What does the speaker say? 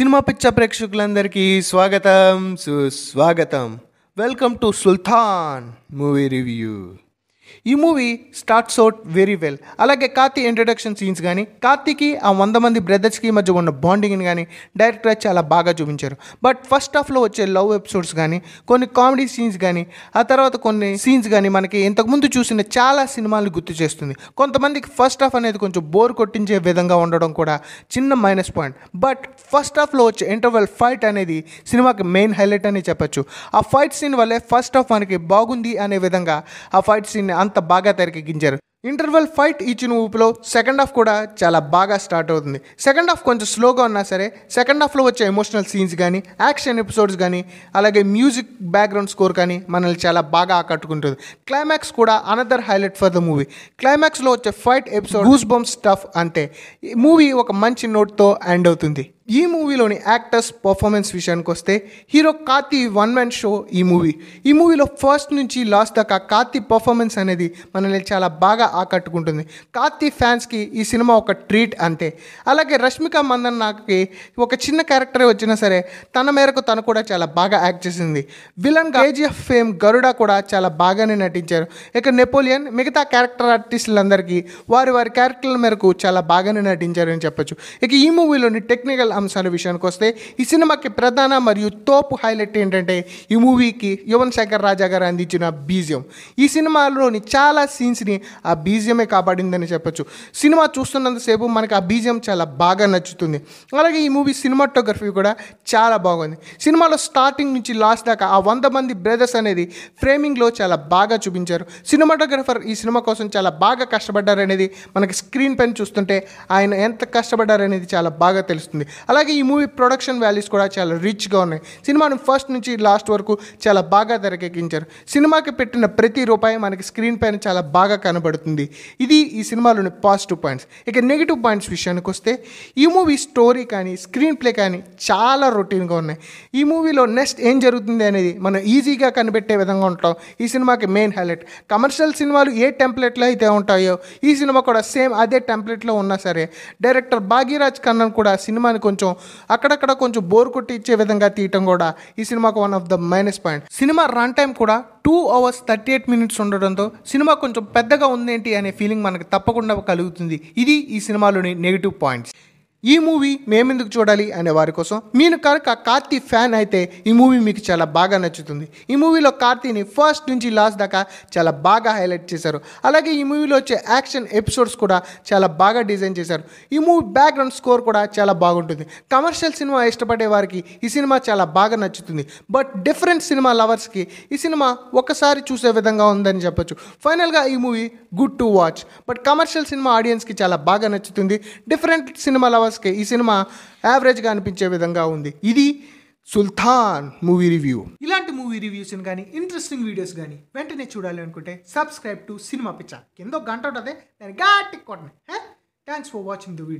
Cinema పిచ్చ ప్రేక్షకులందరికీ స్వాగతం సుస్వాగతం. Welcome to Sultan movie review ఈ movie starts out very well అలాగే కార్తీ ఇంట్రడక్షన్ సీన్స్ కానీ కార్తీకి ఆ వంద మంది బ్రదర్స్కి మధ్య ఉన్న బాండింగ్ని కానీ డైరెక్టర్ చాలా బాగా చూపించారు. బట్ ఫస్ట్ హాఫ్లో వచ్చే లవ్ ఎపిసోడ్స్ కానీ కొన్ని కామెడీ సీన్స్ కానీ ఆ తర్వాత కొన్ని సీన్స్ కానీ మనకి ఇంతకుముందు చూసిన చాలా సినిమాలు గుర్తు చేస్తుంది. కొంతమందికి ఫస్ట్ హాఫ్ అనేది కొంచెం బోర్ కొట్టించే విధంగా ఉండడం కూడా చిన్న మైనస్ పాయింట్ బట్ ఫస్ట్ హాఫ్లో వచ్చే ఇంటర్వెల్ ఫైట్ అనేది సినిమాకి మెయిన్ హైలైట్ అని చెప్పొచ్చు. ఆ ఫైట్ సీన్ వల్లే ఫస్ట్ హాఫ్ మనకి బాగుంది అనే విధంగా ఆ ఫైట్ సీన్ అంత బాగా తెరకెక్కించారు. ఇంటర్వెల్ ఫైట్ ఇచ్చిన ఊపులో సెకండ్ హాఫ్ కూడా చాలా బాగా స్టార్ట్ అవుతుంది. సెకండ్ హాఫ్ కొంచెం స్లోగా ఉన్నా సరే సెకండ్ హాఫ్లో వచ్చే ఎమోషనల్ సీన్స్ కానీ యాక్షన్ ఎపిసోడ్స్ కానీ అలాగే మ్యూజిక్ బ్యాక్గ్రౌండ్ స్కోర్ కానీ మనల్ని చాలా బాగా ఆకట్టుకుంటుంది. క్లైమాక్స్ కూడా another highlight for the movie క్లైమాక్స్లో వచ్చే fight episode goosebumps stuff అంతే. ఈ మూవీ ఒక మంచి నోట్తో ఎండ్ అవుతుంది. ఈ మూవీలోని యాక్టర్స్ పర్ఫార్మెన్స్ విషయానికి వస్తే hero Karthi one man show ఈ మూవీ. ఈ మూవీలో ఫస్ట్ నుంచి లాస్ట్ దాకా కార్తి పర్ఫార్మెన్స్ అనేది మనల్ని చాలా బాగా ఆకట్టుకుంటుంది. కార్తీ ఫ్యాన్స్కి ఈ సినిమా ఒక ట్రీట్ అంతే. అలాగే రష్మిక మందన్నకి ఒక చిన్న క్యారెక్టర్ వచ్చినా సరే తన మేరకు తను కూడా చాలా బాగా యాక్ట్ చేసింది. విలన్ కేజీఎఫ్ ఫేమ్ గరుడ కూడా చాలా బాగానే నటించారు. ఇక నెపోలియన్ మిగతా క్యారెక్టర్ ఆర్టిస్టులందరికీ వారి వారి క్యారెక్టర్ల మేరకు చాలా బాగానే నటించారు అని చెప్పొచ్చు. ఇక ఈ మూవీలోని టెక్నికల్ అంశాల విషయానికి వస్తే ఈ సినిమాకి ప్రధాన మరియు తోపు హైలైట్ ఏంటంటే ఈ మూవీకి యువన్ శంకర్ రాజా గారు అందించిన బీజియం. ఈ సినిమాలోని చాలా సీన్స్ని ఆ బీజియమే కాపాడిందని చెప్పొచ్చు. సినిమా చూస్తున్నంతసేపు మనకి ఆ బీజియం చాలా బాగా నచ్చుతుంది. అలాగే ఈ మూవీ సినిమాటోగ్రఫీ కూడా చాలా బాగుంది. సినిమాలో స్టార్టింగ్ నుంచి లాస్ట్ దాకా ఆ వంద మంది బ్రదర్స్ అనేది ఫ్రేమింగ్లో చాలా బాగా చూపించారు. సినిమాటోగ్రఫర్ ఈ సినిమా కోసం చాలా బాగా కష్టపడ్డారనేది మనకి స్క్రీన్ పైన చూస్తుంటే ఆయన ఎంత కష్టపడ్డారనేది చాలా బాగా తెలుస్తుంది. అలాగే ఈ మూవీ ప్రొడక్షన్ వాల్యూస్ కూడా చాలా రిచ్గా ఉన్నాయి. సినిమాను ఫస్ట్ నుంచి లాస్ట్ వరకు చాలా బాగా తెరకెక్కించారు. సినిమాకి పెట్టిన ప్రతి రూపాయి మనకి స్క్రీన్ పైన చాలా బాగా కనబడుతుంది. ఇది ఈ సినిమాలోని పాజిటివ్ పాయింట్స్ ఇక నెగిటివ్ పాయింట్స్ విషయానికి వస్తే ఈ మూవీ స్టోరీ కానీ స్క్రీన్ ప్లే కానీ చాలా రొటీన్గా ఉన్నాయి. ఈ మూవీలో నెక్స్ట్ ఏం జరుగుతుంది అనేది మనం ఈజీగా కనిపెట్టే విధంగా ఉంటాం. ఈ సినిమాకి మెయిన్ హైలైట్ కమర్షియల్ సినిమాలు ఏ టెంప్లెట్లో అయితే ఉంటాయో ఈ సినిమా కూడా సేమ్ అదే టెంప్లెట్లో ఉన్నా సరే డైరెక్టర్ భాగీరాజ్ కన్నన్ కూడా సినిమాని కొంచెం కొంచెం అక్కడక్కడ కొంచెం బోర్ కొట్టి ఇచ్చే విధంగా తీయటం కూడా ఈ సినిమాకు one of the minus point cinema run time కూడా two hours thirty eight minutes ఉండడంతో సినిమా కొంచెం పెద్దగా ఉందేంటి అనే ఫీలింగ్ మనకు తప్పకుండా కలుగుతుంది. ఇది ఈ సినిమాలోని నెగిటివ్ పాయింట్స్ ఈ మూవీ మేమెందుకు చూడాలి అనే వారి కోసం మీరు కనుక కార్తీ ఫ్యాన్ అయితే ఈ మూవీ మీకు చాలా బాగా నచ్చుతుంది. ఈ మూవీలో కార్తీని ఫస్ట్ నుంచి లాస్ట్ దాకా చాలా బాగా హైలైట్ చేశారు. అలాగే ఈ మూవీలో వచ్చే యాక్షన్ ఎపిసోడ్స్ కూడా చాలా బాగా డిజైన్ చేశారు. ఈ మూవీ బ్యాక్గ్రౌండ్ స్కోర్ కూడా చాలా బాగుంటుంది. కమర్షియల్ సినిమా ఇష్టపడే వారికి ఈ సినిమా చాలా బాగా నచ్చుతుంది. బట్ డిఫరెంట్ సినిమా లవర్స్కి ఈ సినిమా ఒకసారి చూసే విధంగా ఉందని చెప్పొచ్చు. ఫైనల్గా ఈ movie good to watch but commercial cinema ఆడియన్స్కి చాలా బాగా నచ్చుతుంది. డిఫరెంట్ సినిమా లవర్స్కి ఈ సినిమా యావరేజ్గా అనిపించే విధంగా ఉంది. ఇది సుల్తాన్ మూవీ రివ్యూ ఇలాంటి మూవీ రివ్యూస్ని కానీ ఇంట్రెస్టింగ్ వీడియోస్ కానీ వెంటనే చూడాలి అనుకుంటే సబ్స్క్రైబ్ టు సినిమా పిచ్చ కింద గంట ఉంటుంది నేను గట్టి కొట్టండి. Thanks for watching the video